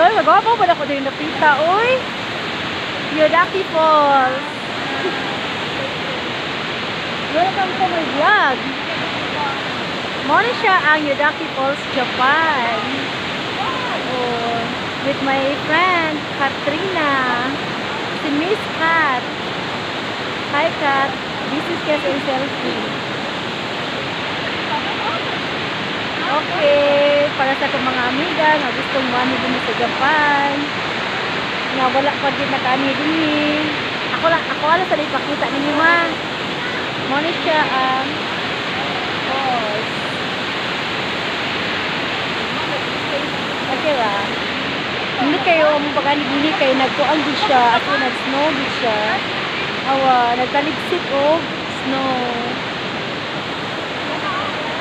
Lord, magwapo ba na ko din napita, oy? Yodaki Falls. Welcome to my vlog. Muna siya ang Yodaki Falls, Japan. Oh, with my friend, Katrina. Si Miss Kat. Hi, Kat. This is and Selfie. Okay, para sa mga amiga nga gustong mani din sa Japan. Nga wala pa din nakani din. Ako lang, ako ala sa ipakita ninyo ha. Mo ni siya ang falls. Okay ba? Hindi kayo mo pagani dili kayo nagkuang di siya at nag-snow di siya. Awa, nagtaligsik og snow.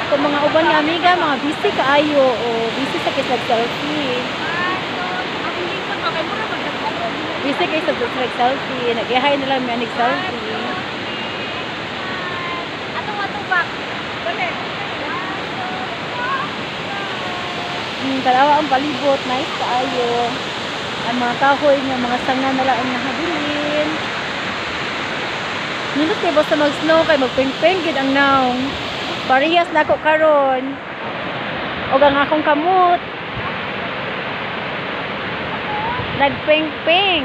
Kung mga uban nga amiga, mga busy kaayo o busy sa kisag selfie. Busy kayo sa kisag selfie. Nag-ihay na lang may nag-selfie. Atong atong back. Balik. Hmm, kalawa ang palibot, nice kaayo. Ang mga kahoy nga mga sanga na lang ang nahabilin. Nindot kayo basta mag-snow kay magping-ping gid ang naong. Parehas na ako karon. Og ang akong kamot. Nagping-ping.